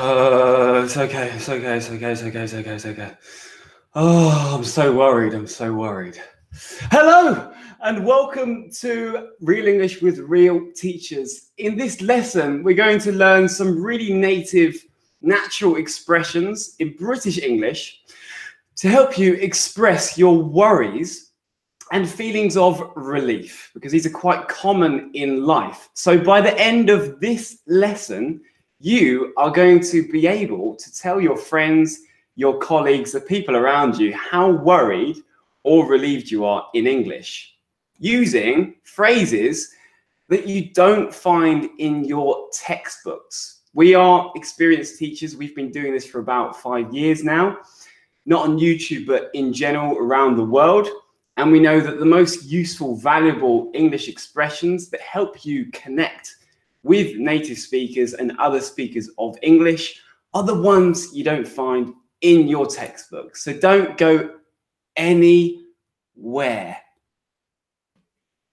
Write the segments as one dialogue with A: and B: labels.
A: Uh, it's okay. It's okay. It's okay. It's okay. It's okay. It's okay. Oh, I'm so worried. I'm so worried. Hello and welcome to Real English with Real Teachers. In this lesson, we're going to learn some really native, natural expressions in British English to help you express your worries and feelings of relief because these are quite common in life. So by the end of this lesson, you are going to be able to tell your friends, your colleagues, the people around you how worried or relieved you are in English using phrases that you don't find in your textbooks. We are experienced teachers. We've been doing this for about five years now, not on YouTube, but in general around the world. And we know that the most useful, valuable English expressions that help you connect with native speakers and other speakers of English are the ones you don't find in your textbook. So don't go anywhere.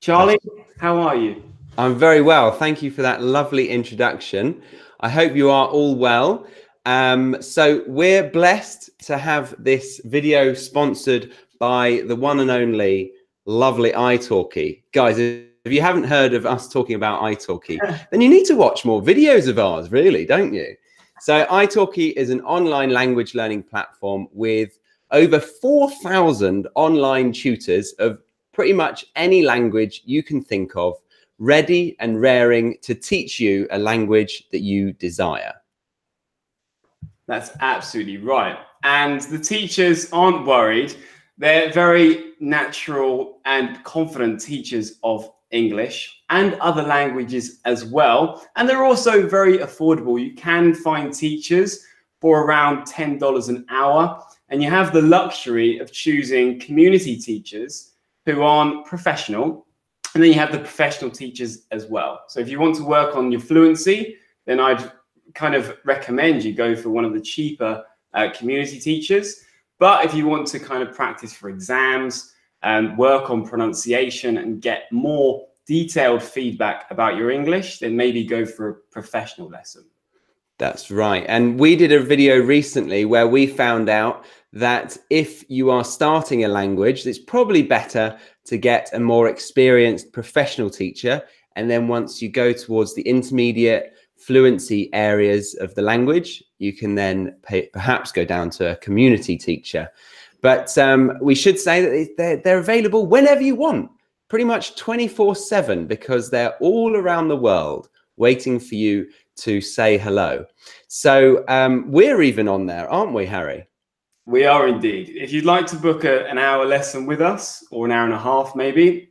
A: Charlie, how are you?
B: I'm very well. Thank you for that lovely introduction. I hope you are all well. Um, so we're blessed to have this video sponsored by the one and only lovely italki. Guys, if you haven't heard of us talking about italki, then you need to watch more videos of ours, really, don't you? So italki is an online language learning platform with over 4,000 online tutors of pretty much any language you can think of, ready and raring to teach you a language that you desire.
A: That's absolutely right. And the teachers aren't worried. They're very natural and confident teachers of English and other languages as well. And they're also very affordable. You can find teachers for around $10 an hour. And you have the luxury of choosing community teachers who aren't professional. And then you have the professional teachers as well. So if you want to work on your fluency, then I'd kind of recommend you go for one of the cheaper uh, community teachers. But if you want to kind of practice for exams, and work on pronunciation and get more detailed feedback about your English, then maybe go for a professional lesson.
B: That's right. And we did a video recently where we found out that if you are starting a language, it's probably better to get a more experienced professional teacher. And then once you go towards the intermediate fluency areas of the language, you can then pay, perhaps go down to a community teacher. But um, we should say that they're, they're available whenever you want, pretty much 24 7, because they're all around the world waiting for you to say hello. So um, we're even on there, aren't we, Harry?
A: We are indeed. If you'd like to book a, an hour lesson with us, or an hour and a half maybe,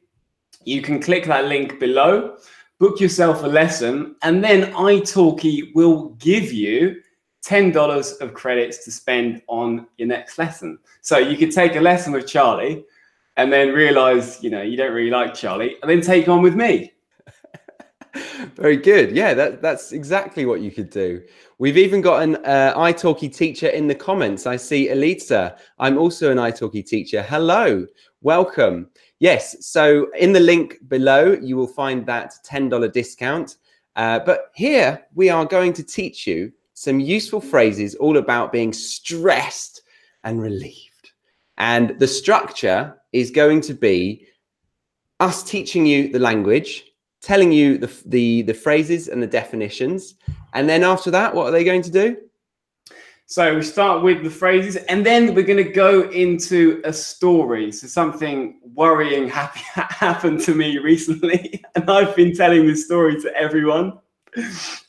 A: you can click that link below, book yourself a lesson, and then italki will give you $10 of credits to spend on your next lesson. So you could take a lesson with Charlie and then realize, you know, you don't really like Charlie and then take on with me.
B: Very good. Yeah, that, that's exactly what you could do. We've even got an uh, italki teacher in the comments. I see Elitza. I'm also an italki teacher. Hello, welcome. Yes, so in the link below, you will find that $10 discount. Uh, but here we are going to teach you some useful phrases all about being stressed and relieved. And the structure is going to be us teaching you the language, telling you the, the, the phrases and the definitions. And then after that, what are they going to do?
A: So we start with the phrases, and then we're going to go into a story. So something worrying happened to me recently, and I've been telling this story to everyone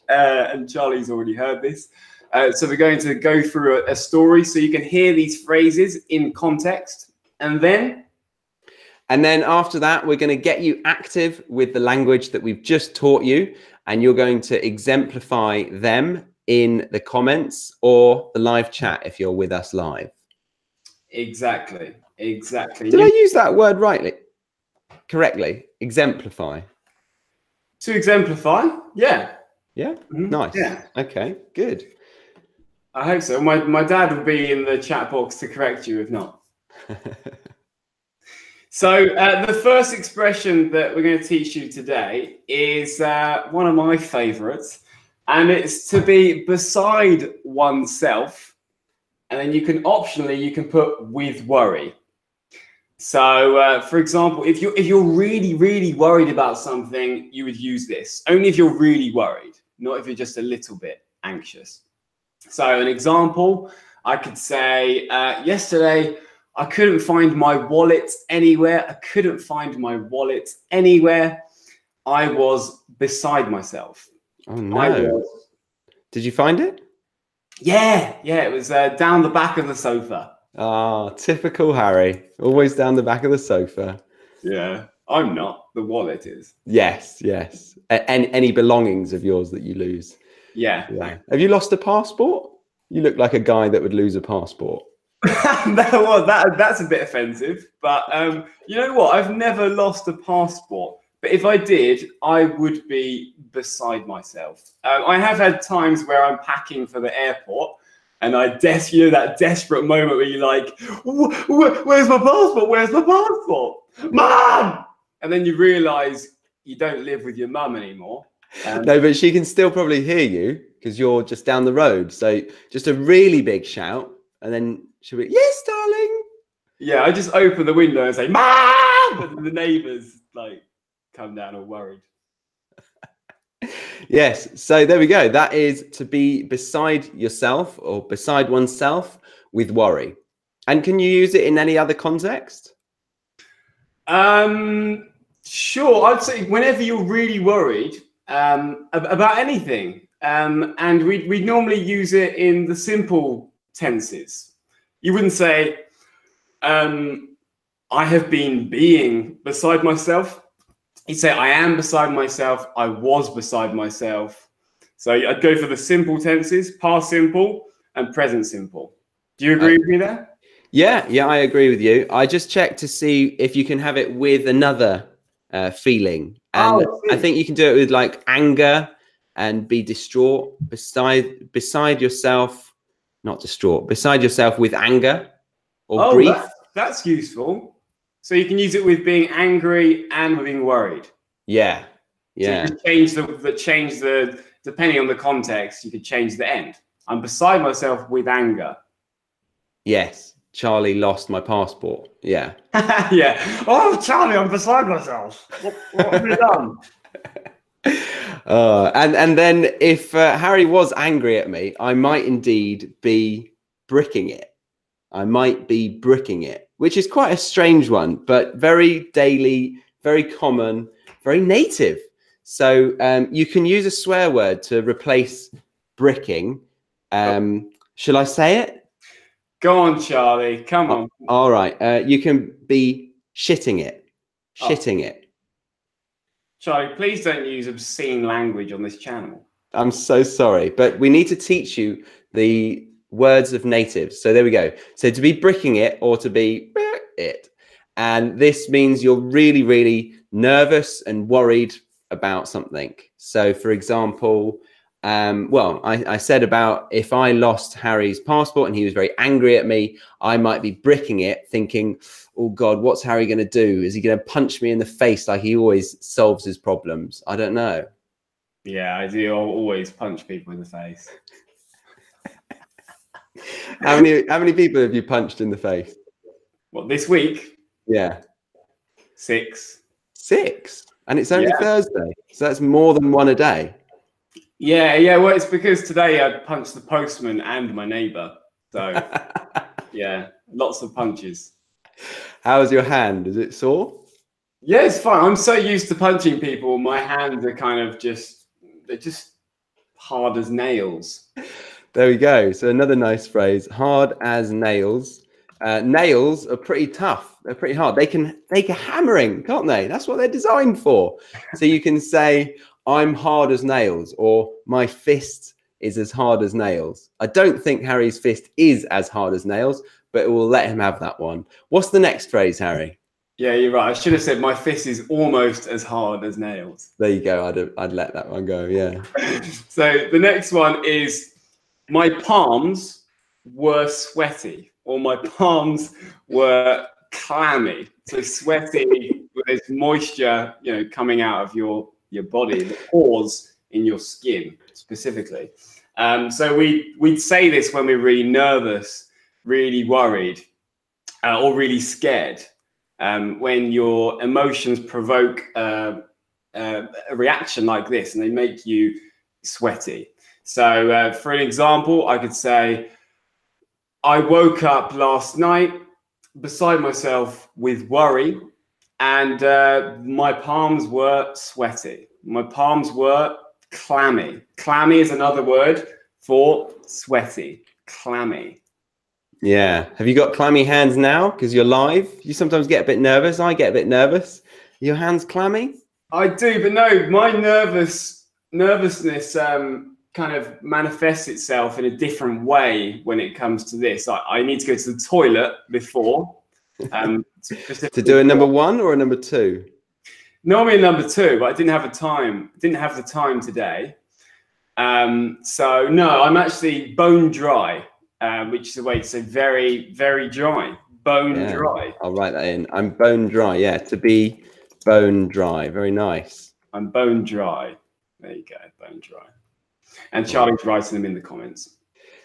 A: uh, and Charlie's already heard this. Uh, so we're going to go through a, a story so you can hear these phrases in context, and then
B: and then after that, we're going to get you active with the language that we've just taught you, and you're going to exemplify them in the comments or the live chat if you're with us live.
A: Exactly. Exactly.
B: Did you... I use that word rightly? Correctly. Exemplify.
A: To exemplify? Yeah.
B: Yeah. Mm-hmm. Nice. Yeah. Okay. Good.
A: I hope so. My my dad will be in the chat box to correct you if not. so uh, the first expression that we're going to teach you today is uh, one of my favourites, and it's to be beside oneself. And then you can optionally you can put with worry. So, uh, for example, if you if you're really really worried about something, you would use this. Only if you're really worried, not if you're just a little bit anxious. So, an example, I could say, uh, yesterday I couldn't find my wallet anywhere. I couldn't find my wallet anywhere. I was beside myself.
B: Oh no!
A: was-
B: Did you find it?
A: yeah, yeah, it was uh, down the back of the sofa.
B: Ah, typical Harry. Always down the back of the sofa.
A: Yeah, I'm not. The wallet is.
B: Yes, yes. Any, any belongings of yours that you lose.
A: Yeah.
B: Yeah. Have you lost a passport? You look like a guy that would lose a passport.
A: that, well, that, that's a bit offensive, but um, you know what? I've never lost a passport. But if I did, I would be beside myself. Um, I have had times where I'm packing for the airport and I des- you know, that desperate moment where you're like, "Wh- wh- where's my passport? Where's my passport? Mom! And then you realize you don't live with your mum anymore. Um,
B: No, but she can still probably hear you because you're just down the road. So just a really big shout, and then she'll be, "Yes, darling."
A: Yeah, I just open the window and say, Mom! And the neighbours like come down all worried.
B: Yes. So there we go. That is to be beside yourself or beside oneself with worry. And can you use it in any other context?
A: Um, sure. I'd say whenever you're really worried um, about anything, um, and we we normally use it in the simple tenses. You wouldn't say, um, "I have been being beside myself." You'd say, "I am beside myself. I was beside myself." So I'd go for the simple tenses: past simple and present simple. Do you agree with me there?
B: Yeah, yeah, I agree with you. I just checked to see if you can have it with another uh, feeling, and
A: Oh, I
B: I think you can do it with like anger and be distraught beside beside yourself, not distraught, beside yourself with anger or
A: oh,
B: grief.
A: that- that's useful. So you can use it with being angry and with being worried.
B: Yeah,
A: So
B: yeah,
A: you could change the, the change the depending on the context. You could change the end. I'm beside myself with anger.
B: yes. Charlie lost my passport. Yeah.
A: yeah. Oh, Charlie, I'm beside myself. What, what have you done?
B: Uh, and and then if uh, Harry was angry at me, I might indeed be bricking it. I might be bricking it, which is quite a strange one, but very daily, very common, very native. So um, you can use a swear word to replace bricking. Um, shall I say it?
A: Go on, Charlie. Come on.
B: All right. Uh, you can be shitting it.
A: Oh.
B: Shitting it.
A: Charlie, please don't use obscene language on this channel.
B: I'm so sorry, but we need to teach you the words of natives. So there we go. So to be bricking it or to be it. And this means you're really, really nervous and worried about something. So, for example, um, well, I, I said about if I lost Harry's passport and he was very angry at me, I might be bricking it, thinking, oh God, what's Harry going to do? Is he going to punch me in the face like he always solves his problems? I don't know.
A: Yeah, I do always punch people in the face.
B: How many how many people have you punched in the face?
A: Well, this week,
B: Yeah,
A: six.
B: six, and it's only
A: Yeah.
B: Thursday, so that's more than one a day.
A: Yeah, yeah. Well, it's because today I punched the postman and my neighbour. So yeah, lots of punches.
B: How's your hand? Is it sore?
A: Yeah, it's fine. I'm so used to punching people. My hands are kind of just they're just hard as nails.
B: There we go. So another nice phrase: hard as nails. Uh, nails are pretty tough. They're pretty hard. They can take a hammering, can't they? That's what they're designed for. So you can say, "I'm hard as nails," or "My fist is as hard as nails." I don't think Harry's fist is as hard as nails, but it will let him have that one. What's the next phrase, Harry?
A: Yeah, you're right. I should have said my fist is almost as hard as nails.
B: There you go. I'd I'd let that one go. Yeah.
A: so the next one is my palms were sweaty, or my palms were clammy. So sweaty, there's moisture, you know, coming out of your your body, the pores in your skin. specifically. Um, so we we'd say this when we're really nervous, really worried, uh, or really scared. Um, when your emotions provoke uh, uh, a reaction like this, and they make you sweaty. So, uh, for an example, I could say, I woke up last night beside myself with worry, and uh, my palms were sweaty. My palms were clammy. Clammy is another word for sweaty. Clammy.
B: Yeah. Have you got clammy hands now? Because you're live. You sometimes get a bit nervous. I get a bit nervous. Are your hands clammy?
A: I do, but no, my nervous nervousness um, kind of manifests itself in a different way when it comes to this. I, I need to go to the toilet before. Um,
B: to do a number one or a number two?
A: Normally a number two, but I didn't have a time. Didn't have the time today. Um, so no, I'm actually bone dry, um, which is a way to say very, very dry. Bone yeah, dry.
B: I'll write that in. I'm bone dry. Yeah, to be bone dry. Very nice.
A: I'm bone dry. There you go, bone dry. And Charlie's writing them in the comments.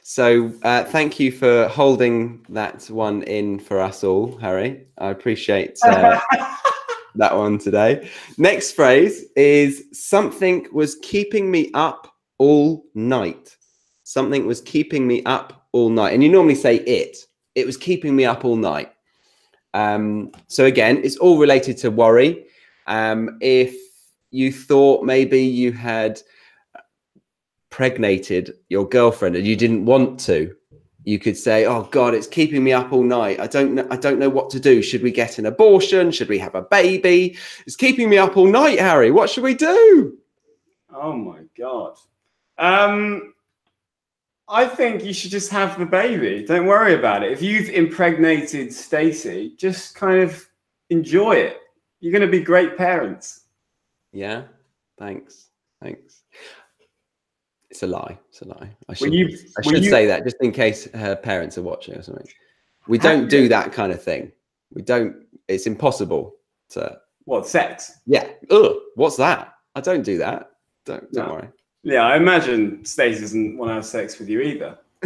B: So uh, thank you for holding that one in for us all, Harry. I appreciate uh, that one today. Next phrase is something was keeping me up all night. Something was keeping me up all night. And you normally say it. It was keeping me up all night. Um, so again, it's all related to worry. Um, if you thought maybe you had pregnated your girlfriend and you didn't want to, you could say, "Oh God, it's keeping me up all night. I don't know. I don't know what to do. Should we get an abortion? Should we have a baby? It's keeping me up all night, Harry. What should we do?"
A: Oh my God. Um, I think you should just have the baby. Don't worry about it. If you've impregnated Stacy, just kind of enjoy it. You're going to be great parents.
B: Yeah. Thanks. Thanks. It's a lie. It's a lie. I should,
A: you,
B: I should you, say that just in case her parents are watching or something. We don't do that kind of thing. We don't. It's impossible to.
A: What sex?
B: Yeah. Ugh. What's that? I don't do that. Don't. Don't no. worry.
A: Yeah, I imagine Stacey doesn't want to have sex with you either.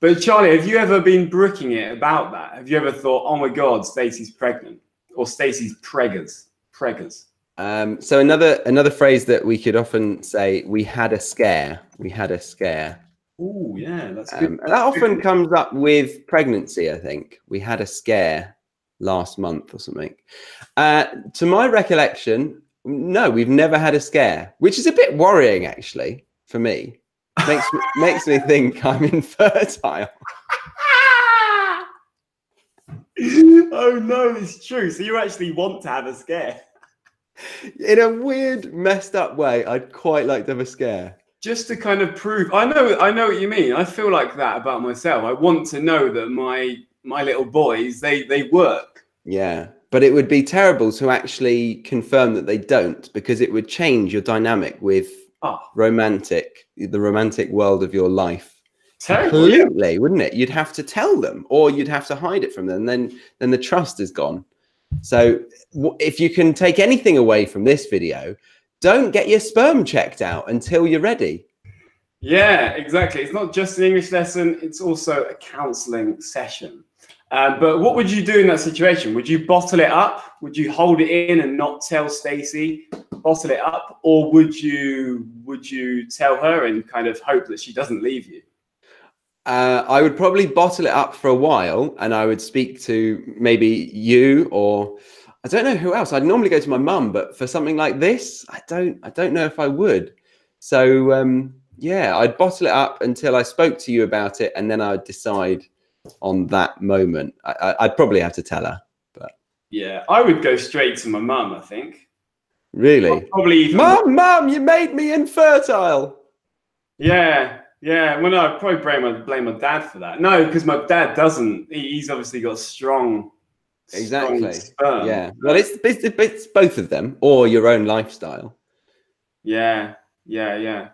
A: but Charlie, have you ever been brooking it about that? Have you ever thought, "Oh my God, Stacey's pregnant," or "Stacey's preggers"? Preggers.
B: Um, so another another phrase that we could often say, "We had a scare." We had a scare.
A: Oh yeah, that's good. Um,
B: that often comes up with pregnancy. I think we had a scare last month or something. Uh, to my recollection, no, we've never had a scare, which is a bit worrying actually for me. Makes me, makes me think I'm infertile.
A: oh no, it's true. So you actually want to have a scare?
B: In a weird, messed up way, I'd quite like to have a scare.
A: Just to kind of prove, I know, I know what you mean. I feel like that about myself. I want to know that my my little boys, they they work.
B: Yeah, but it would be terrible to actually confirm that they don't because it would change your dynamic with oh. romantic the romantic world of your life completely wouldn't it you'd have to tell them or you'd have to hide it from them then then the trust is gone so if you can take anything away from this video don't get your sperm checked out until you're ready
A: yeah exactly it's not just an english lesson it's also a counseling session um, but what would you do in that situation? Would you bottle it up? Would you hold it in and not tell Stacey, bottle it up, or would you would you tell her and kind of hope that she doesn't leave you?
B: Uh, I would probably bottle it up for a while, and I would speak to maybe you or I don't know who else. I'd normally go to my mum, but for something like this, I don't I don't know if I would. So um, yeah, I'd bottle it up until I spoke to you about it, and then I'd decide on that moment. I, would probably have to tell her, but
A: yeah, I would go straight to my mum. I think.
B: Really?
A: Probably. Even...
B: Mum, mum, you made me infertile.
A: Yeah, yeah. Well, no, I'd probably blame my blame my dad for that. No, because my dad doesn't. he's obviously got strong.
B: Exactly. Strong yeah. Well, it's, it's it's both of them, or your own lifestyle.
A: Yeah. Yeah. Yeah.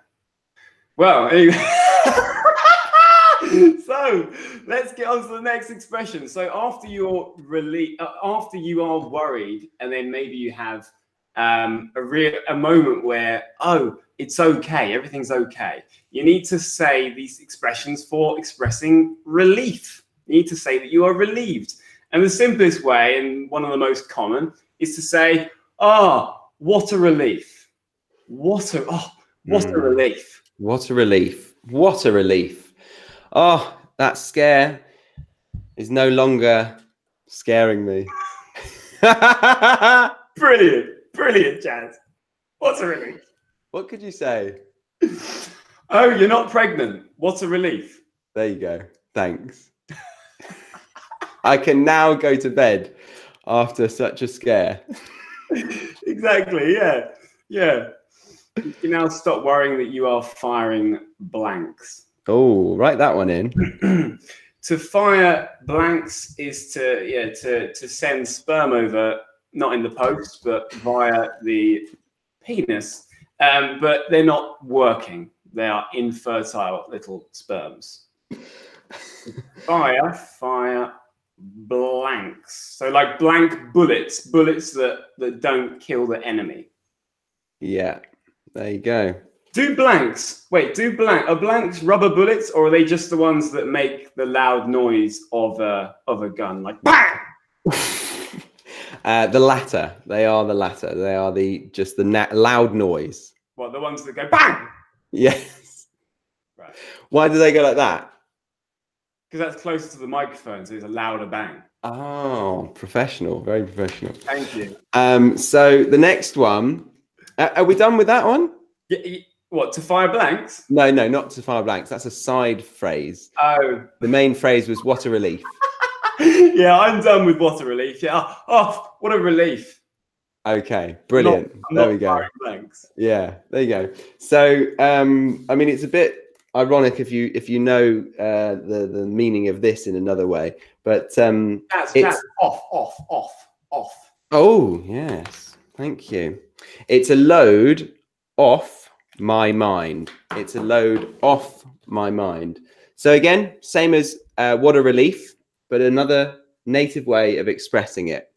A: Well. Anyway. so let's get on to the next expression. So after you're really, uh, after you are worried, and then maybe you have um, a real a moment where, oh, it's okay, everything's okay. You need to say these expressions for expressing relief. You need to say that you are relieved. And the simplest way, and one of the most common, is to say, Ah, oh, what a relief. What a oh, what mm. a relief.
B: What a relief. What a relief. Oh, that scare is no longer scaring me.
A: brilliant, brilliant, Chaz. What a relief.
B: What could you say?
A: Oh, you're not pregnant. What a relief.
B: There you go. Thanks. I can now go to bed after such a scare.
A: exactly. Yeah. Yeah. You can now stop worrying that you are firing blanks.
B: Oh, write that one in.
A: to fire blanks is to yeah to to send sperm over not in the post but via the penis um, but they're not working. They are infertile little sperms. Fire fire blanks. So like blank bullets bullets that that don't kill the enemy.
B: Yeah there you go.
A: Do blanks. Wait? Do blank are blanks rubber bullets, or are they just the ones that make the loud noise of a of a gun, like bang?
B: uh, the latter. They are the latter. They are the just the na- loud noise.
A: What the ones that go bang?
B: Yes. Right. Why do they go like that?
A: Because that's closer to the microphone, so it's a louder bang.
B: Oh, professional, very professional.
A: Thank you.
B: Um, so the next one, uh, are we done with that one?
A: Yeah, what to fire blanks?
B: No, no, not to fire blanks. That's a side phrase.
A: Oh,
B: the main phrase was "What a relief."
A: yeah, I'm done with what a relief. Yeah, oh, what a relief.
B: Okay, brilliant. Not, there we go. Thanks. Yeah, there you go. So, um, I mean, it's a bit ironic if you if you know uh, the the meaning of this in another way, but um,
A: that's, it's that's off, off, off, off.
B: Oh yes, thank you. It's a load off my mind. It's a load off my mind. So again, same as uh, what a relief, but another native way of expressing it.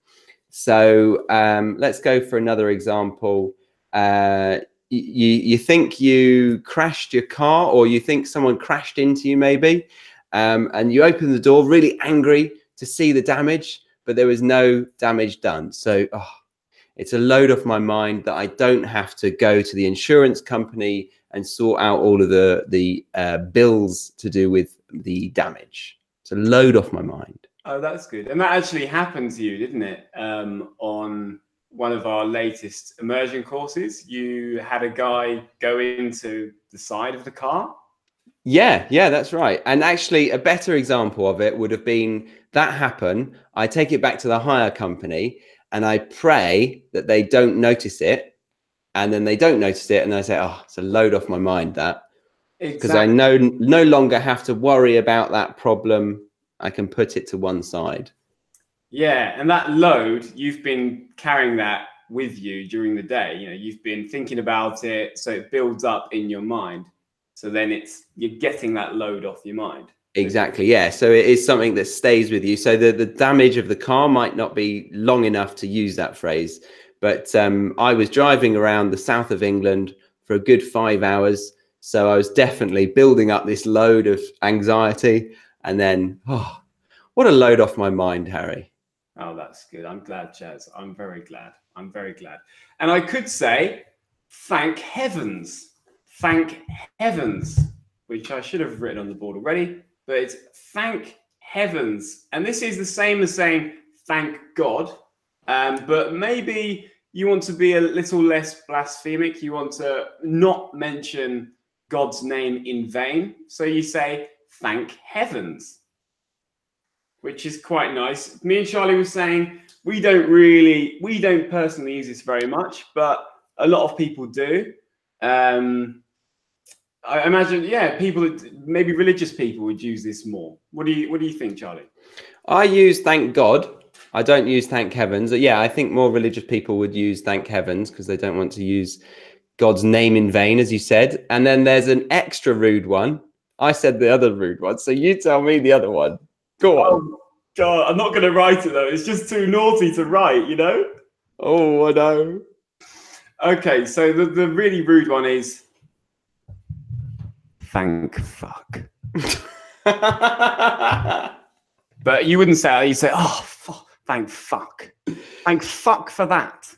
B: So um, let's go for another example. Uh, you, you think you crashed your car or you think someone crashed into you maybe, um, and you open the door really angry to see the damage, but there was no damage done. So, oh, it's a load off my mind that I don't have to go to the insurance company and sort out all of the the uh, bills to do with the damage. It's a load off my mind.
A: Oh, that's good. And that actually happened to you, didn't it? Um, on one of our latest immersion courses, you had a guy go into the side of the car.
B: Yeah, yeah, that's right. And actually, a better example of it would have been that happen. I take it back to the hire company and I pray that they don't notice it. And then they don't notice it, and I say, "Oh, it's a load off my mind that." Because exactly. I no no longer have to worry about that problem. I can put it to one side.
A: Yeah, and that load, you've been carrying that with you during the day. You know, you've been thinking about it, so it builds up in your mind. So then it's you're getting that load off your mind.
B: Exactly. Yeah. So it is something that stays with you. So the, the damage of the car might not be long enough to use that phrase. But um, I was driving around the south of England for a good five hours. So I was definitely building up this load of anxiety. And then, oh, what a load off my mind, Harry.
A: Oh, that's good. I'm glad, Chaz. I'm very glad. I'm very glad. And I could say, thank heavens. Thank heavens, which I should have written on the board already but it's thank heavens. And this is the same as saying thank God, um, but maybe you want to be a little less blasphemic. You want to not mention God's name in vain. So you say thank heavens, which is quite nice. Me and Charlie were saying we don't really, we don't personally use this very much, but a lot of people do. Um, I imagine, yeah, people, maybe religious people would use this more. What do you, what do you think, Charlie?
B: I use thank God. I don't use thank heavens. Yeah, I think more religious people would use thank heavens because they don't want to use God's name in vain, as you said. And then there's an extra rude one. I said the other rude one, so you tell me the other one. Go on. Oh,
A: God, I'm not going to write it though. It's just too naughty to write, you know.
B: Oh, I know.
A: Okay, so the, the really rude one is thank fuck. But you wouldn't say that. You say, oh, fu- thank fuck. Thank fuck for that.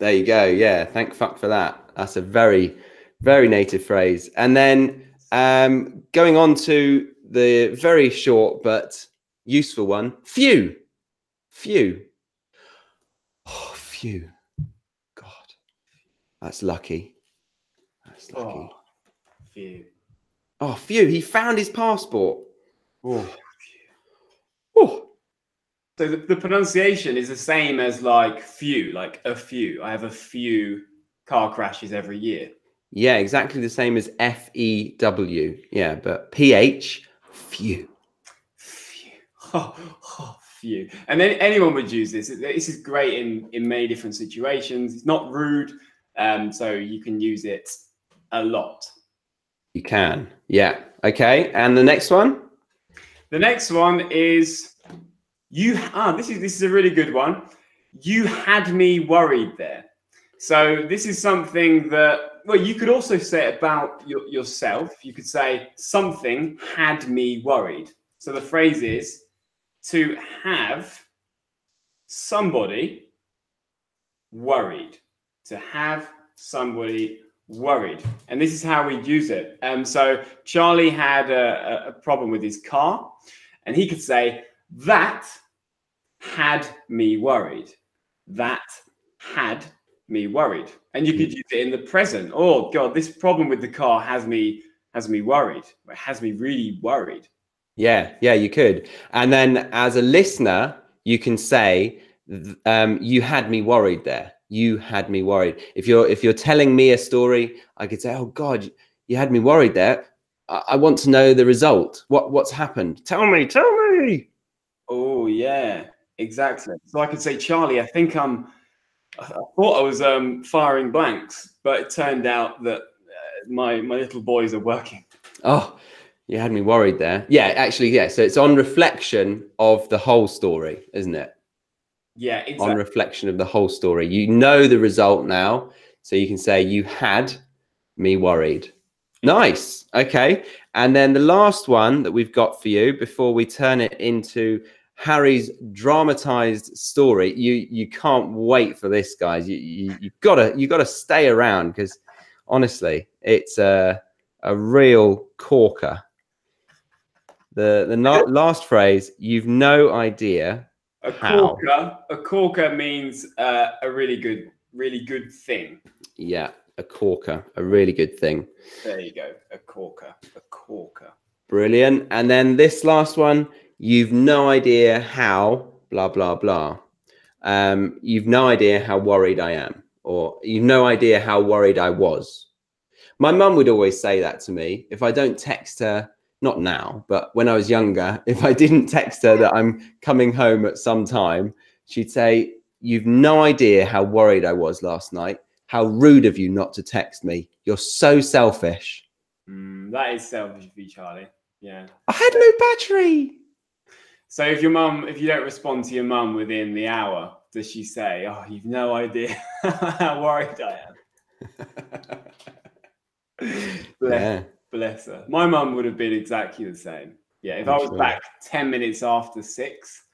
B: There you go. Yeah, thank fuck for that. That's a very, very native phrase. And then um, going on to the very short but useful one, few, few. Oh, phew. God, that's lucky. That's lucky.
A: Oh, phew.
B: Oh, phew. He found his passport.
A: Oh.
B: Oh,
A: So the, the pronunciation is the same as like few, like a few. I have a few car crashes every year.
B: yeah, exactly the same as F E W. Yeah, but P H, phew.
A: Phew. Oh, oh, phew. And then anyone would use this. This is great in in many different situations. It's not rude, um, so you can use it a lot.
B: You can. Yeah. Okay. And the next one?
A: The next one is you. Ah, this is this is a really good one. You had me worried there. So this is something that well, you could also say about your, yourself. You could say something had me worried. So the phrase is to have somebody worried. To have somebody worried. And this is how we use it. Um, so Charlie had a- a problem with his car, and he could say, That had me worried. That had me worried. And you could use it in the present. Oh God, this problem with the car has me has me worried. It has me really worried.
B: Yeah. Yeah, you could. And then as a listener, you can say, um, you had me worried there. You had me worried. If you're if you're telling me a story, I could say, Oh God, you had me worried there. I, I want to know the result. What what's happened? Tell me, tell me.
A: Oh yeah, exactly. So I could say, Charlie, I think I'm. I thought I was um, firing blanks, but it turned out that uh, my my little boys are working.
B: Oh, you had me worried there. Yeah, actually, yeah. So it's on reflection of the whole story, isn't it?
A: Yeah,
B: it's
A: on
B: reflection of the whole story. You know the result now, so you can say you had me worried. Nice. Okay. And then the last one that we've got for you before we turn it into Harry's dramatized story. You you can't wait for this, guys. You you you gotta you gotta stay around because honestly, it's a a real corker. The the na- last phrase, you've no idea
A: A
B: How?
A: corker. A corker means uh, a really good, really good thing.
B: Yeah, a corker, a really good thing.
A: There you go. A corker. A corker.
B: Brilliant. And then this last one, you've no idea how, blah, blah, blah. Um, you've no idea how worried I am, or you've no idea how worried I was. My mum would always say that to me. If I don't text her, not now, but when I was younger, if I didn't text her that I'm coming home at some time, she'd say, You've no idea how worried I was last night. How rude of you not to text me. You're so selfish.
A: Mm, that is selfish of you, Charlie. Yeah.
B: I had no battery.
A: So if your mum, if you don't respond to your mum within the hour, does she say, "Oh, you've no idea how worried I am"? Bless,
B: Yeah.
A: bless her. My mum would have been exactly the same. Yeah, if
B: I'm
A: I was
B: sure.
A: back ten minutes after six,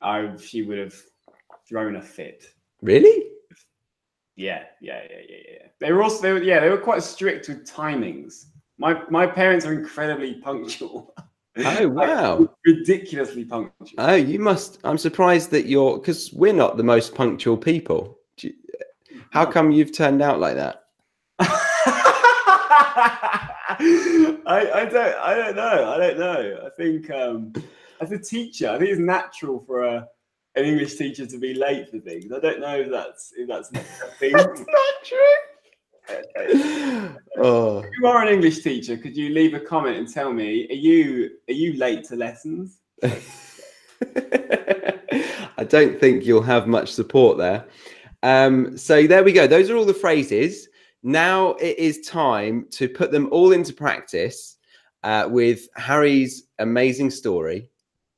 A: I she would have thrown a fit.
B: Really?
A: Yeah, yeah, yeah, yeah, yeah. They were also, they were, yeah, they were quite strict with timings. My my parents are incredibly punctual.
B: Oh, wow.
A: ridiculously punctual.
B: Oh, you must. I'm surprised that you're because we're not the most punctual people. You- how come you've turned out like that?
A: I, I don't I don't know. I don't know. I think um, as a teacher, I think it's natural for a an English teacher to be late for things. I don't know if that's if that's a thing.
B: That's not true. Oh,
A: you are an English teacher, could you leave a comment and tell me are you are you late to lessons?
B: I don't think you'll have much support there. Um, so there we go. Those are all the phrases. Now it is time to put them all into practice uh, with Harry's amazing story,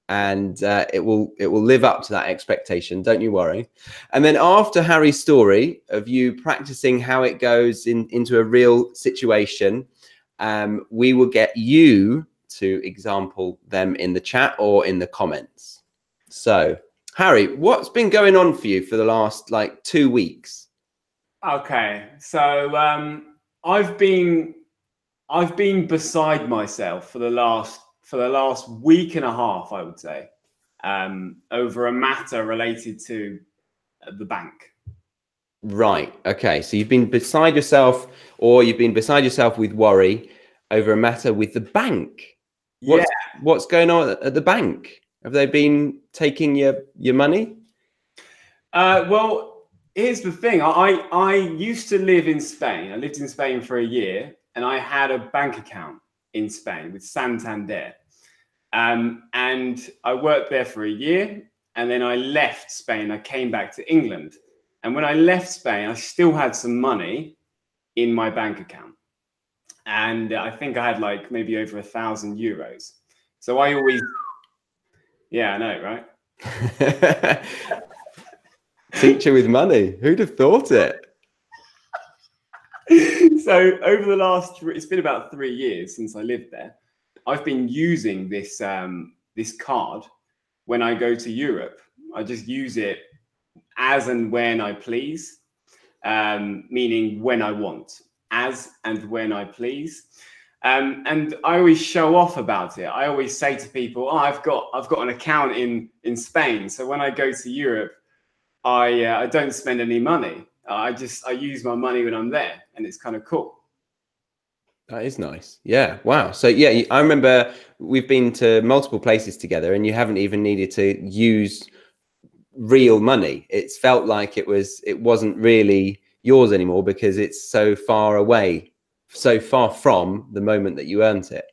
B: and uh, it will it will live up to that expectation. Don't you worry. And then after Harry's story of you practicing how it goes in into a real situation, um, we will get you to example them in the chat or in the comments. So, Harry, what's been going on for you for the last like two weeks?
A: Okay, so um, I've been I've been beside myself for the last for the last week and a half, I would say, um, over a matter related to the bank.
B: Right. Okay. So you've been beside yourself, or you've been beside yourself with worry over a matter with the bank. What's, yeah. What's going on at the bank? Have they been taking your your money?
A: Uh, well, here's the thing. I I used to live in Spain. I lived in Spain for a year, and I had a bank account in Spain with Santander. Um, and I worked there for a year, and then I left Spain. I came back to England, and when I left Spain, I still had some money in my bank account, and I think I had like maybe over a thousand euros. So I always yeah, I know, right?
B: Teacher with money. Who'd have thought it?
A: So over the last it's been about three years since I lived there. I've been using this um, this card when I go to Europe. I just use it as and when I please, um, meaning when I want, as and when I please. Um, and I always show off about it. I always say to people, "Oh, I've got I've got an account in in Spain, so when I go to Europe, I uh, I don't spend any money. I just I use my money when I'm there, and it's kind of cool."
B: That is nice. Yeah. Wow. So yeah, I remember we've been to multiple places together, and you haven't even needed to use real money. It's felt like it was it wasn't really yours anymore because it's so far away so far from the moment that you earned it.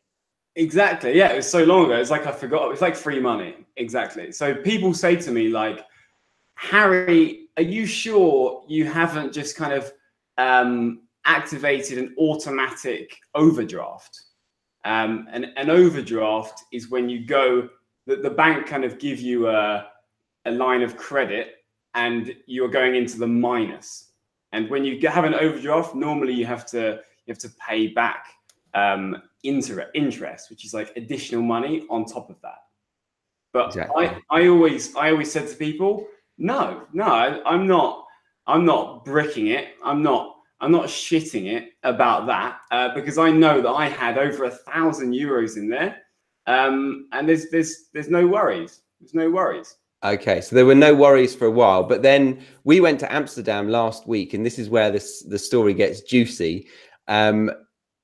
A: Exactly. Yeah, it was so long ago. It's like I forgot. It's like free money. Exactly. So people say to me like, Harry, are you sure you haven't just kind of um, activated an automatic overdraft? Um, and an overdraft is when you go, that the bank kind of give you a, a line of credit and you're going into the minus. And when you have an overdraft, normally you have to you have to pay back um, inter- interest, which is like additional money on top of that. But exactly. I, I always, I always said to people, no, no, I, am not, I'm not bricking it. I'm not, I'm not shitting it about that uh, because I know that I had over a thousand euros in there, um, and there's, there's, there's no worries. There's no worries.
B: Okay, so there were no worries for a while, but then we went to Amsterdam last week, and this is where this the story gets juicy. Um,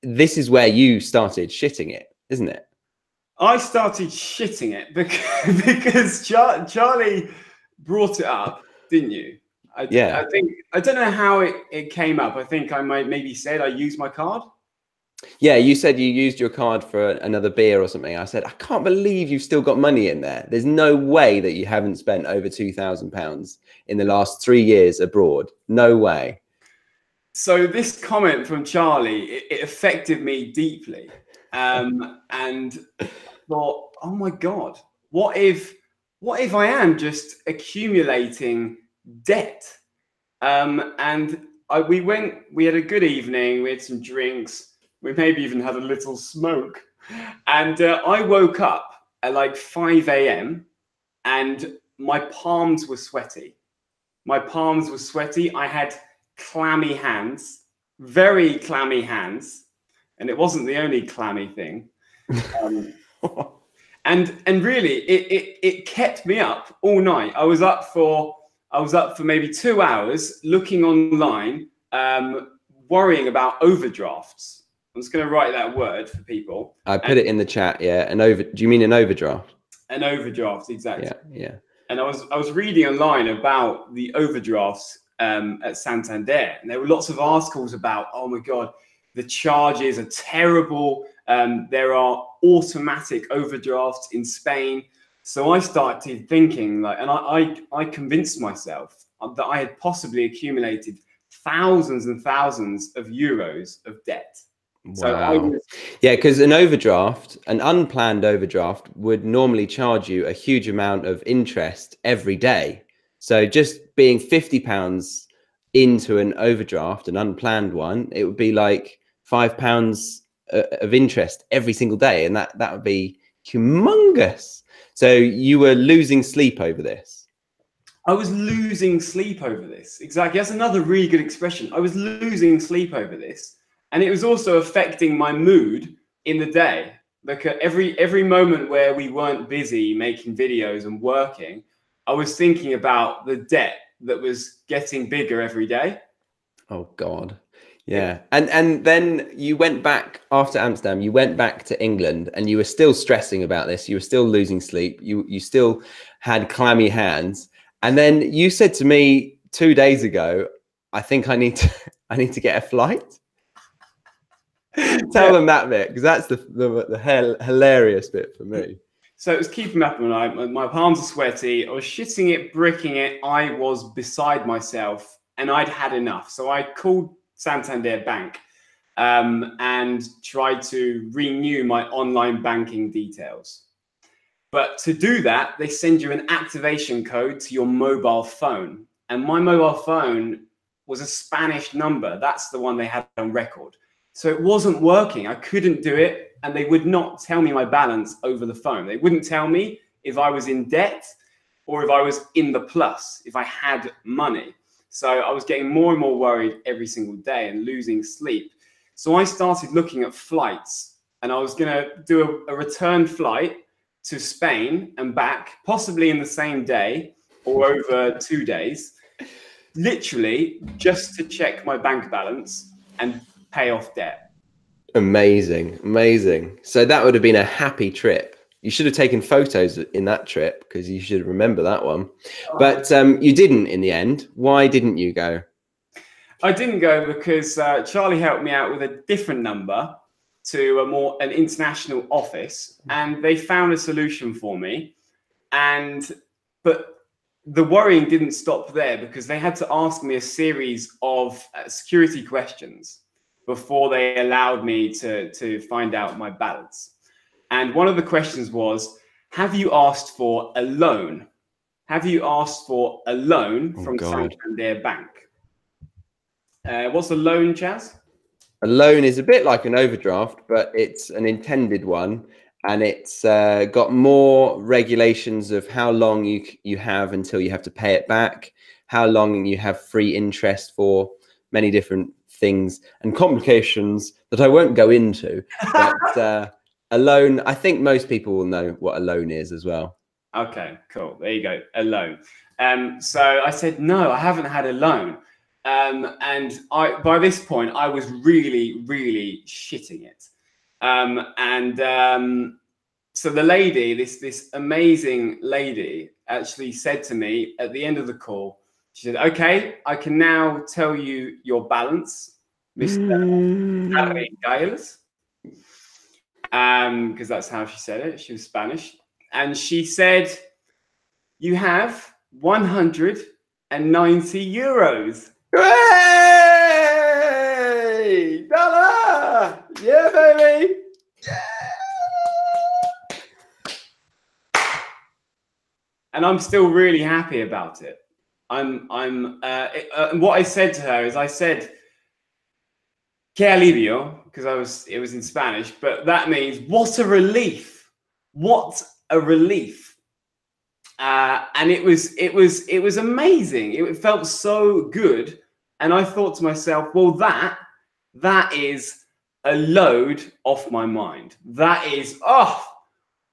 B: this is where you started shitting it, isn't it?
A: I started shitting it because, because Char- Charlie brought it up, didn't you? I,
B: yeah.
A: I think I don't know how it, it came up. I think I might maybe said I used my card.
B: Yeah, you said you used your card for another beer or something. I said, I can't believe you've still got money in there. There's no way that you haven't spent over two thousand pounds in the last three years abroad. No way.
A: So this comment from Charlie, it, it affected me deeply, um, and thought, oh my god, what if, what if I am just accumulating debt? Um, and I, we went, we had a good evening, we had some drinks, we maybe even had a little smoke, and uh, I woke up at like 5 a.m. and my palms were sweaty. My palms were sweaty. I had clammy hands, very clammy hands, and it wasn't the only clammy thing. Um, and and really, it, it it kept me up all night. I was up for I was up for maybe two hours looking online, um, worrying about overdrafts. I'm just going to write that word for people.
B: I put and, it in the chat. Yeah, an over. Do you mean an overdraft?
A: An overdraft, exactly.
B: Yeah, yeah.
A: And I was I was reading online about the overdrafts um, at Santander. And there were lots of articles about, oh my God, the charges are terrible. Um, there are automatic overdrafts in Spain. So I started thinking, like, and I, I, I convinced myself that I had possibly accumulated thousands and thousands of euros of debt.
B: Wow. Was... yeah, because an overdraft, an unplanned overdraft, would normally charge you a huge amount of interest every day. So just being 50 pounds into an overdraft, an unplanned one, it would be like five pounds uh, of interest every single day, and that that would be humongous. So you were losing sleep over this.
A: I was losing sleep over this. Exactly. That's another really good expression. I was losing sleep over this. And it was also affecting my mood in the day. Like uh, every every moment where we weren't busy making videos and working, I was thinking about the debt that was getting bigger every day.
B: Oh God. Yeah. And and then you went back after Amsterdam, you went back to England and you were still stressing about this. You were still losing sleep. You you still had clammy hands. And then you said to me two days ago, I think I need to I need to get a flight. Tell them that bit because that's the, the the hilarious bit for me.
A: So it was keeping up night. My, my palms are sweaty. I was shitting it, bricking it. I was beside myself, and I'd had enough. So I called Santander Bank um, and tried to renew my online banking details. But to do that, they send you an activation code to your mobile phone. And my mobile phone was a Spanish number. That's the one they had on record. So it wasn't working. I couldn't do it. And they would not tell me my balance over the phone. They wouldn't tell me if I was in debt or if I was in the plus, if I had money. So I was getting more and more worried every single day and losing sleep. So I started looking at flights and I was going to do a, a return flight to Spain and back, possibly in the same day or over two days, literally just to check my bank balance and pay off debt.
B: Amazing, amazing. So that would have been a happy trip. You should have taken photos in that trip because you should remember that one. Oh. But um, you didn't in the end. Why didn't you go?
A: I didn't go because uh, Charlie helped me out with a different number to a more an international office, and they found a solution for me. And but the worrying didn't stop there because they had to ask me a series of uh, security questions before they allowed me to to find out my balance. And one of the questions was, have you asked for a loan? Have you asked for a loan oh, from God. Santander Bank? Uh, what's a loan, Chaz?
B: A loan is a bit like an overdraft, but it's an intended one, and it's uh, got more regulations of how long you you have until you have to pay it back, how long you have free interest for, many different things and complications that I won't go into. But uh, a loan, I think most people will know what a loan is as well.
A: Okay, cool. There you go. A loan. Um, so I said, no, I haven't had a loan. Um, and I, by this point, I was really, really shitting it. Um, and um, so the lady, this this amazing lady, actually said to me at the end of the call, she said, "Okay, I can now tell you your balance, Mister mm. Harry Gyles." Um, because that's how she said it. She was Spanish. And she said, You have 190 euros.
B: Hey! Dollar! Yeah, baby!
A: And I'm still really happy about it. I'm, I'm, uh, it, uh, what I said to her is, I said, que alivio, because I was it was in Spanish, but that means what a relief. What a relief. Uh, and it was it was it was amazing. It felt so good. And I thought to myself, well, that that is a load off my mind. That is, oh,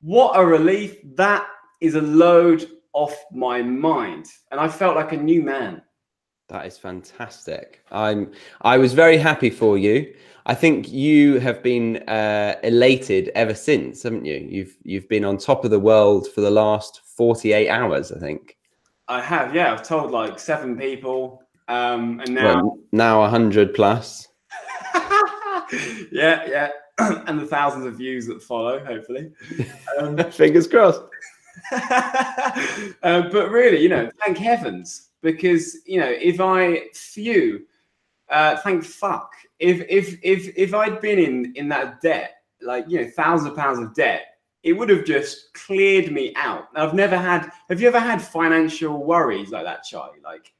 A: what a relief. That is a load off my mind. And I felt like a new man.
B: That is fantastic. I'm. I was very happy for you. I think you have been uh, elated ever since, haven't you? You've you've been on top of the world for the last forty eight hours. I think.
A: I have. Yeah, I've told like seven people, um, and now well,
B: now hundred plus.
A: yeah, yeah, and the thousands of views that follow. Hopefully,
B: um, fingers crossed.
A: uh, but really, you know, thank heavens because you know if I phew, uh, thank fuck if if if if I'd been in in that debt, like you know thousands of pounds of debt, it would have just cleared me out. I've never had. Have you ever had financial worries like that, Charlie? Like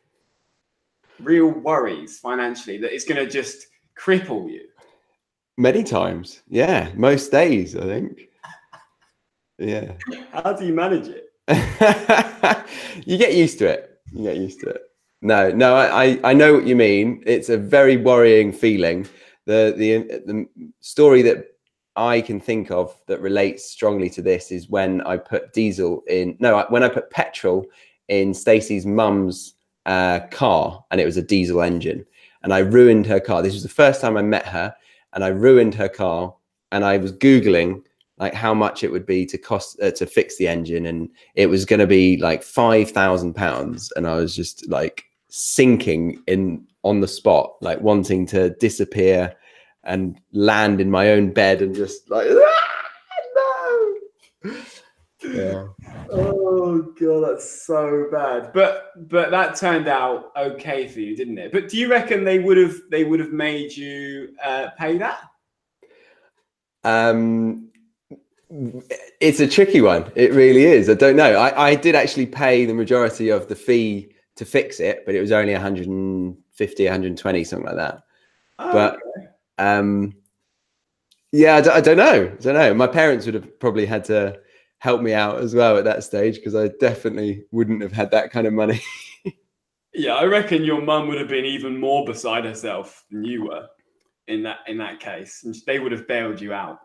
A: real worries financially that it's going to just cripple you.
B: Many times. Yeah. Most days, I think. Yeah.
A: How do you manage it?
B: you get used to it. You get used to it. No, no, I, I know what you mean. It's a very worrying feeling. The the the story that I can think of that relates strongly to this is when I put diesel in. No, when I put petrol in Stacey's mum's uh, car, and it was a diesel engine, and I ruined her car. This was the first time I met her, and I ruined her car. And I was googling like how much it would be to cost uh, to fix the engine, and it was going to be like five thousand pounds. And I was just like sinking in on the spot, like wanting to disappear and land in my own bed and just like ah, no.
A: Yeah. Oh god, that's so bad. But but that turned out okay for you, didn't it? But do you reckon they would have they would have made you uh, pay that?
B: Um, it's a tricky one. It really is. I don't know. I, I did actually pay the majority of the fee to fix it, but it was only 150, 120, something like that. Oh, but okay. um, yeah, I d- I don't know. I don't know. My parents would have probably had to help me out as well at that stage because I definitely wouldn't have had that kind of money.
A: yeah, I reckon your mum would have been even more beside herself than you were in that in that case. And they would have bailed you out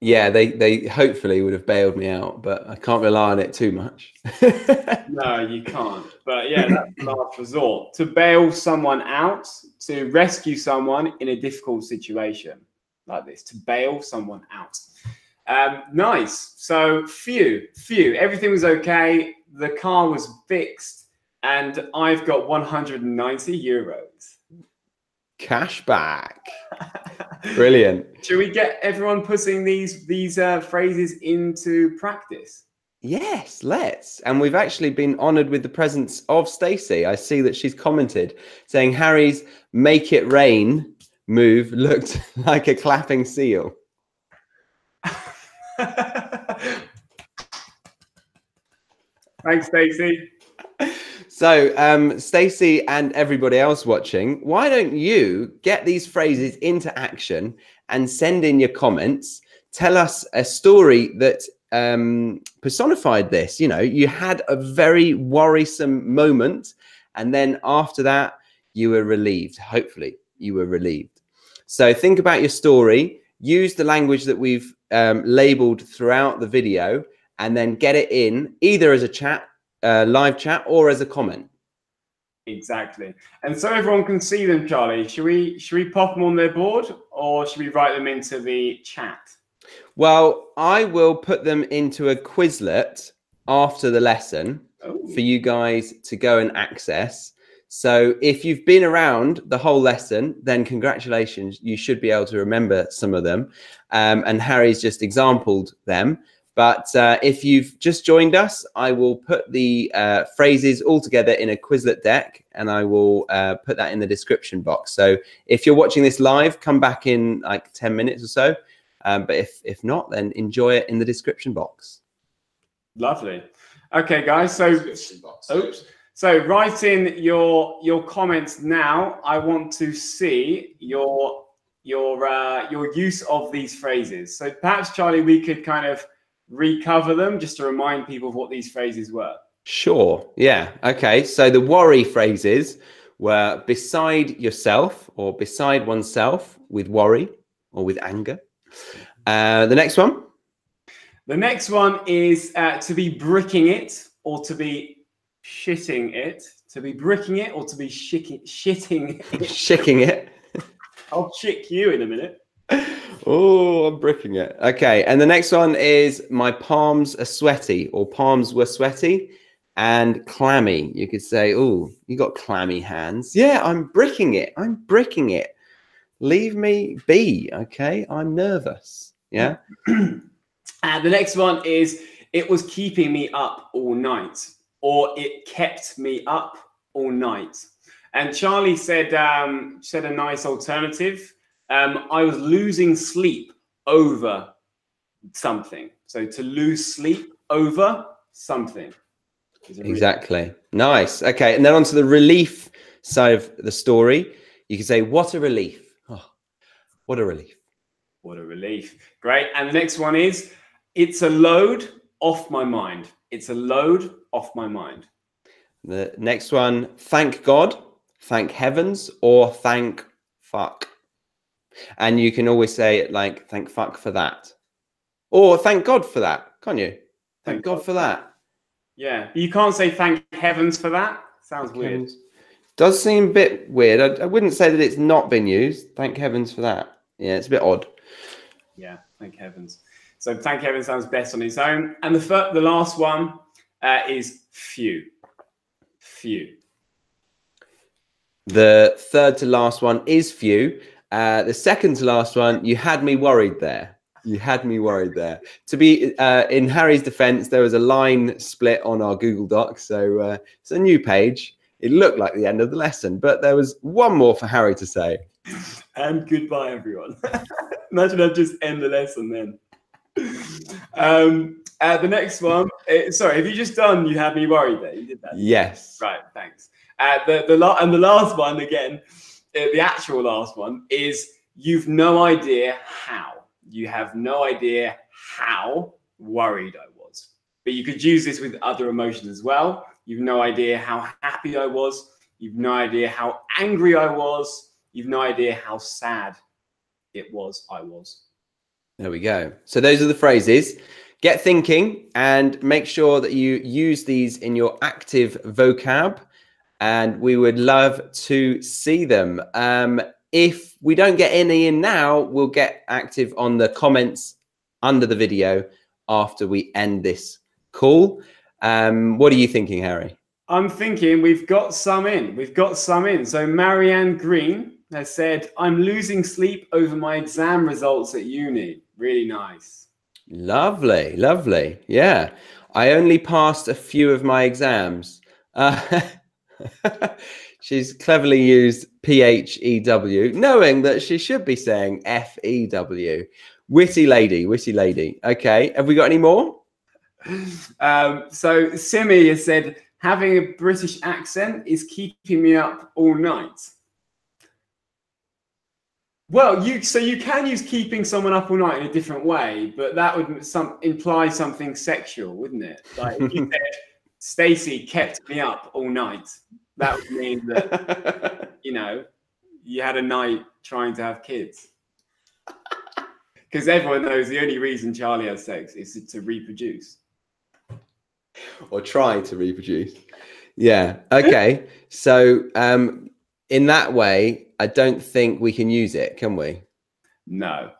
B: yeah, they they hopefully would have bailed me out, but I can't rely on it too much.
A: no, you can't. But yeah, that's the last resort to bail someone out, to rescue someone in a difficult situation like this, to bail someone out. Um, nice. So phew, phew. Everything was okay. The car was fixed, and I've got 190 euros.
B: Cash back. Brilliant.
A: Should we get everyone putting these these uh, phrases into practice?
B: Yes, let's. And we've actually been honoured with the presence of Stacey. I see that she's commented saying Harry's "Make It Rain" move looked like a clapping seal.
A: Thanks, Stacey.
B: So, um, Stacey and everybody else watching, why don't you get these phrases into action and send in your comments? Tell us a story that um, personified this. You know, you had a very worrisome moment, and then after that, you were relieved. Hopefully, you were relieved. So, think about your story. Use the language that we've um, labeled throughout the video, and then get it in either as a chat uh, live chat or as a comment.
A: Exactly. And so everyone can see them, Charlie. Should we should we pop them on their board or should we write them into the chat?
B: Well, I will put them into a Quizlet after the lesson Ooh. for you guys to go and access. So if you've been around the whole lesson, then congratulations, you should be able to remember some of them. Um, and Harry's just exampled them. But uh, if you've just joined us, I will put the uh, phrases all together in a Quizlet deck and I will uh, put that in the description box. So if you're watching this live, come back in like 10 minutes or so. Um, but if, if not, then enjoy it in the description box.
A: Lovely. Okay, guys. So, oops. So write in your your comments now. I want to see your your uh, your use of these phrases. So perhaps Charlie, we could kind of recover them just to remind people of what these phrases were?
B: Sure. Yeah. Okay. So the worry phrases were beside yourself or beside oneself with worry or with anger. Uh, the next one.
A: The next one is uh, to be bricking it or to be shitting it. To be bricking it or to be shitting, shitting
B: it. Shicking it.
A: I'll chick you in a minute
B: oh, I'm bricking it. Okay. And the next one is my palms are sweaty or palms were sweaty and clammy. You could say, oh, you got clammy hands. Yeah, I'm bricking it. I'm bricking it. Leave me be. Okay. I'm nervous. Yeah.
A: and the next one is it was keeping me up all night or it kept me up all night. And Charlie said um, said a nice alternative um, I was losing sleep over something. So to lose sleep over something.
B: Exactly. Nice. Okay. And then onto the relief side of the story, you can say, What a relief. Oh, what a relief.
A: What a relief. Great. And the next one is it's a load off my mind. It's a load off my mind.
B: The next one, thank God, thank heavens, or thank fuck. And you can always say like, thank fuck for that. Or thank God for that, can't you? Thank, thank God, God for that.
A: Yeah. You can't say thank heavens for that. Sounds thank weird. Heavens.
B: Does seem a bit weird. I, I wouldn't say that it's not been used. Thank heavens for that. Yeah, it's a bit odd.
A: Yeah, thank heavens. So thank heavens sounds best on its own. And the first, the last one uh, is phew. Phew.
B: The third to last one is phew. Uh, the second to last one, you had me worried there. You had me worried there. To be uh, in Harry's defense, there was a line split on our Google Doc. So uh, it's a new page. It looked like the end of the lesson, but there was one more for Harry to say.
A: And goodbye, everyone. Imagine I just end the lesson then. Um, uh, the next one. Uh, sorry, have you just done? You had me worried there. You did that.
B: Yes.
A: Right. Thanks. Uh, the the la- and the last one again, the actual last one is you've no idea how. You have no idea how worried I was. But you could use this with other emotions as well. You've no idea how happy I was. You've no idea how angry I was. You've no idea how sad it was I was.
B: There we go. So those are the phrases. Get thinking and make sure that you use these in your active vocab. And we would love to see them. Um, if we don't get any in now, we'll get active on the comments under the video after we end this call. Um, what are you thinking, Harry?
A: I'm thinking we've got some in. We've got some in. So Marianne Green has said, I'm losing sleep over my exam results at uni. Really nice.
B: Lovely, lovely. Yeah. I only passed a few of my exams. Uh, she's cleverly used P H E W, knowing that she should be saying F E W. Witty lady, witty lady. Okay. Have we got any more?
A: Um, so Simi has said, having a British accent is keeping me up all night. Well, you so you can use keeping someone up all night in a different way, but that would some imply something sexual, wouldn't it? Like if you said Stacy kept me up all night, that would mean that you know you had a night trying to have kids. Because everyone knows the only reason Charlie has sex is to reproduce.
B: Or try to reproduce. Yeah. Okay. so um in that way, I don't think we can use it, can we?
A: No,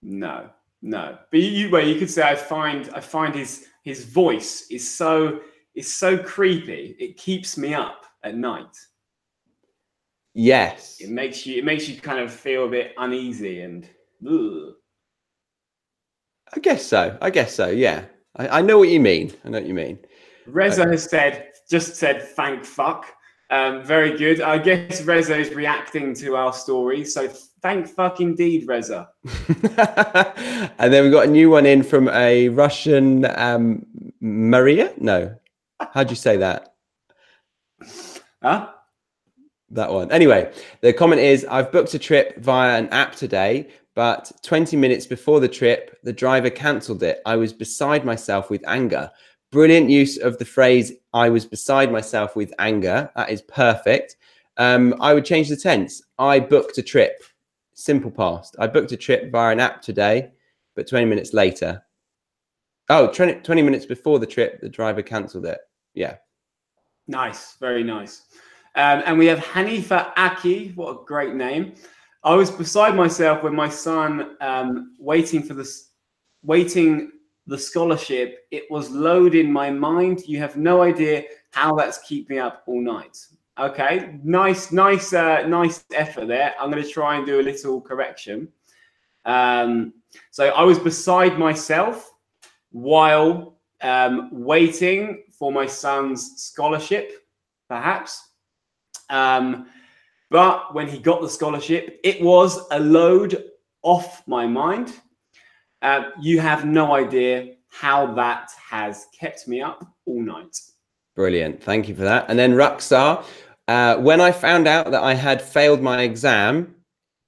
A: no, no. But you, well, you could say I find I find his his voice is so is so creepy. It keeps me up at night.
B: Yes,
A: it makes you it makes you kind of feel a bit uneasy and. Ugh.
B: I guess so. I guess so. Yeah, I, I know what you mean. I know what you mean.
A: Reza has said just said thank fuck. Um, very good. I guess Reza is reacting to our story. So thank fuck indeed, Reza.
B: and then we got a new one in from a Russian um, Maria. No, how'd you say that?
A: Huh?
B: That one. Anyway, the comment is I've booked a trip via an app today, but 20 minutes before the trip, the driver cancelled it. I was beside myself with anger. Brilliant use of the phrase I was beside myself with anger. That is perfect. Um, I would change the tense. I booked a trip. Simple past. I booked a trip via an app today, but 20 minutes later. Oh, 20, 20 minutes before the trip, the driver cancelled it. Yeah.
A: Nice. Very nice. Um, and we have Hanifa Aki. What a great name. I was beside myself when my son, um, waiting for this, waiting the scholarship, it was load in my mind. You have no idea how that's keeping me up all night. Okay, nice, nice, uh, nice effort there. I'm going to try and do a little correction. Um, so I was beside myself while um, waiting for my son's scholarship, perhaps. Um, but when he got the scholarship, it was a load off my mind. Uh, you have no idea how that has kept me up all night.
B: Brilliant. Thank you for that. And then Ruxar, uh, when I found out that I had failed my exam,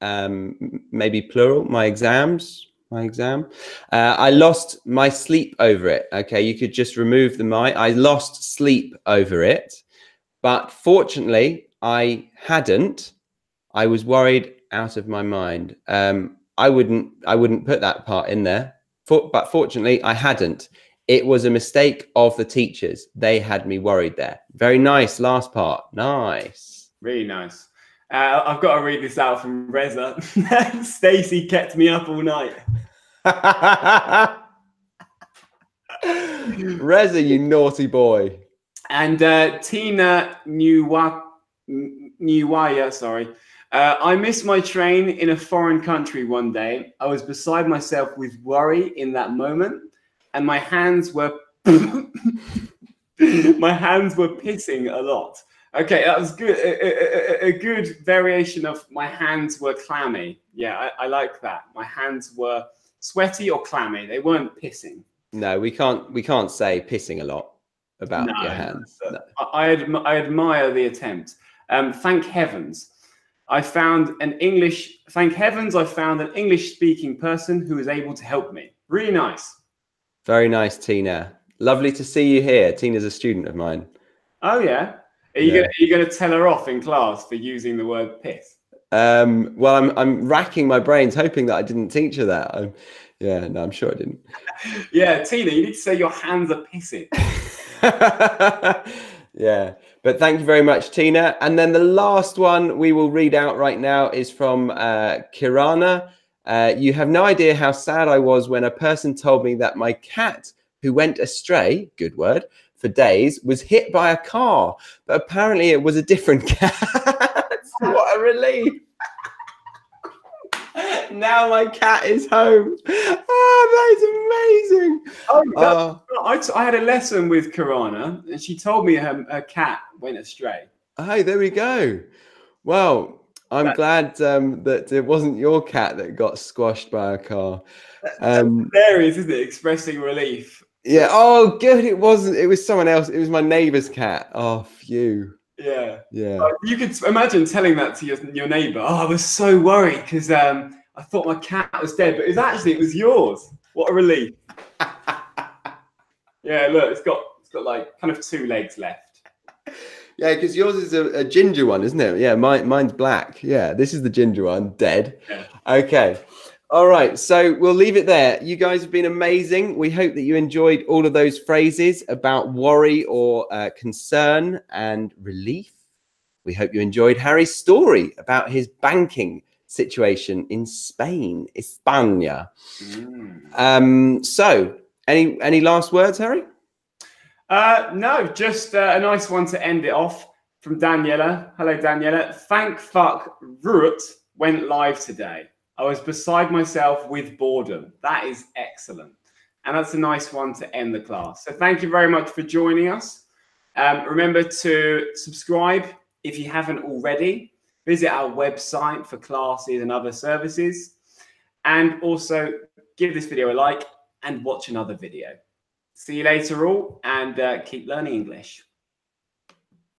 B: um, maybe plural, my exams, my exam. Uh, I lost my sleep over it. Okay, you could just remove the my. I lost sleep over it, but fortunately, I hadn't. I was worried out of my mind. Um, I wouldn't. I wouldn't put that part in there. For, but fortunately, I hadn't. It was a mistake of the teachers. They had me worried there. Very nice. Last part. Nice.
A: Really nice. Uh, I've got to read this out from Reza. Stacy kept me up all night.
B: Reza, you naughty boy.
A: And uh, Tina Newwa- sorry. Uh, I missed my train in a foreign country one day. I was beside myself with worry in that moment, and my hands were my hands were pissing a lot. Okay, that was good. A, a- a- good variation of my hands were clammy. Yeah, I, I like that. My hands were sweaty or clammy. They weren't pissing.
B: No, we can't. We can't say pissing a lot about
A: No,
B: your hands.
A: no. I, I, adm- I admire the attempt. Um, thank heavens. I found an English, thank heavens, I found an English speaking person who was able to help me. Really nice.
B: Very nice, Tina. Lovely to see you here. Tina's a student of mine.
A: Oh, yeah. Are you
B: Yeah.
A: gonna are you gonna tell her off in class for using the word piss?
B: Um, well, I'm I'm racking my brains, hoping that I didn't teach her that. I'm, yeah, no, I'm sure I didn't.
A: Yeah, Tina, you need to say your hands are pissing.
B: yeah, but thank you very much, Tina. And then the last one we will read out right now is from uh, Kirana. Uh, you have no idea how sad I was when a person told me that my cat, who went astray, good word, for days, was hit by a car, but apparently it was a different cat. what a relief! now my cat is home. Oh, that is amazing.
A: Oh, that-
B: Oh.
A: I, had a lesson with Karana, and she told me her, her cat went astray.
B: Hey, there we go. Well, I'm glad um, that it wasn't your cat that got squashed by a car. Um,
A: Hilarious, isn't it? Expressing relief.
B: Yeah. Oh, good. It wasn't. It was someone else. It was my neighbour's cat. Oh, phew.
A: Yeah.
B: Yeah.
A: Like, You could imagine telling that to your, your neighbor. Oh, I was so worried because um, I thought my cat was dead, but it was actually it was yours. What a relief! yeah, look, it's got it's got like kind of two legs left.
B: Yeah, because yours is a, a ginger one, isn't it? Yeah, mine, mine's black. Yeah, this is the ginger one, dead.
A: Yeah.
B: Okay. All right. So we'll leave it there. You guys have been amazing. We hope that you enjoyed all of those phrases about worry or uh, concern and relief. We hope you enjoyed Harry's story about his banking situation in Spain, España. Um, so, any any last words, Harry?
A: Uh, no, just uh, a nice one to end it off from Daniela. Hello, Daniela. Thank fuck Root went live today. I was beside myself with boredom. That is excellent. And that's a nice one to end the class. So thank you very much for joining us. Um, remember to subscribe if you haven't already. Visit our website for classes and other services. And also give this video a like and watch another video. See you later, all, and uh, keep learning English.